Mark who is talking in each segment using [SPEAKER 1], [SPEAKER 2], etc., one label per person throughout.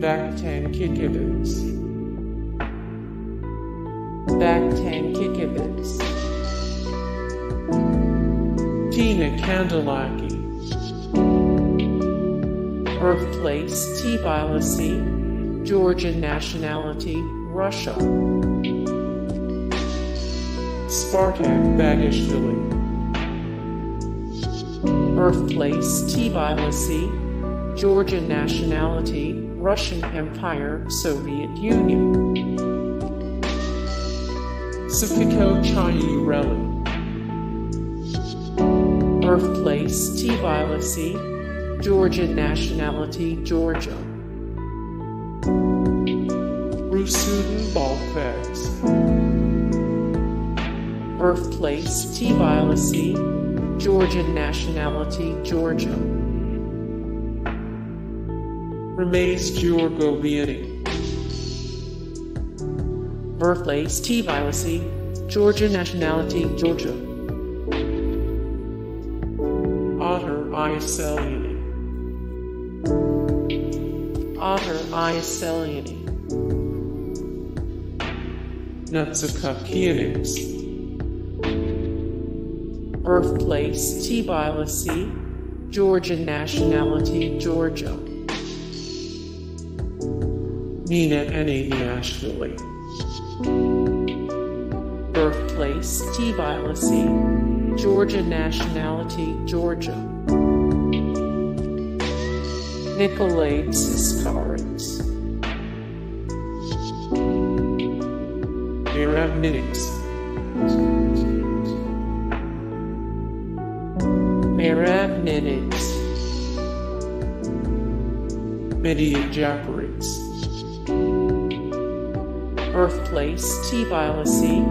[SPEAKER 1] Kikabidze. Vakhtang Kikabidze. Tina Kandelaki. Birthplace Tbilisi, Georgian nationality, Russia. Spartak Bagashvili. Birthplace Tbilisi, Georgian nationality, Russian Empire, Soviet Union. Sofiko Chiaureli. Birthplace Tbilisi, Georgian nationality, Georgia. Rusudan Bolqvadze. Birthplace Tbilisi, Georgian nationality, Georgia. Ramaz Giorgobiani. Birthplace Tbilisi, Georgia nationality, Georgia. Otar Iosseliani. Otar Iosseliani. Nutsukakianix. Birthplace Tbilisi, Georgian nationality, Georgia. Nina Ananiashvili. Birthplace Tbilisi, Georgia nationality, Georgia. Nikolay Tsiskaridze. Miravnitix. Merab Ninidze. Mediajaparits. Birthplace Tbilisi,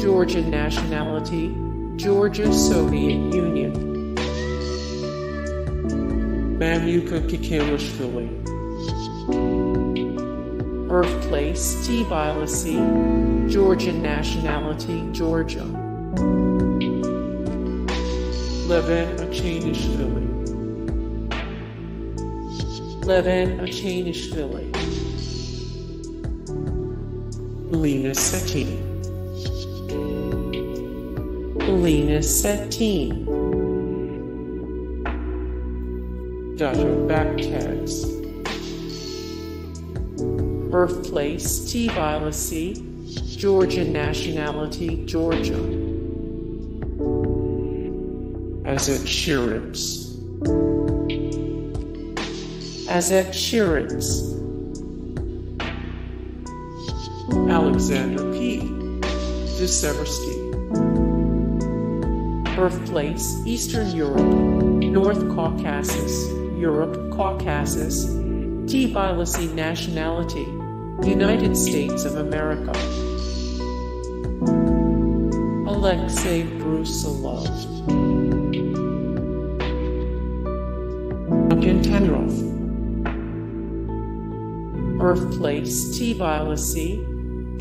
[SPEAKER 1] Georgian nationality, Georgia Soviet Union. Mamuka Kikaleishvili. Birthplace Tbilisi, Georgian nationality, Georgia. Levan Uchaneishvili. Levan Uchaneishvili. Satine. Dato Bakhtadze. Birthplace Tbilisi, Georgian nationality, Georgia. Azat Sherents. Azat Alexander P. de Seversky. Birthplace Eastern Europe, North Caucasus, Europe, Caucasus. Tbilisi nationality, United States of America. Alexei Brusilov. Tamiroff. Birthplace Tbilisi,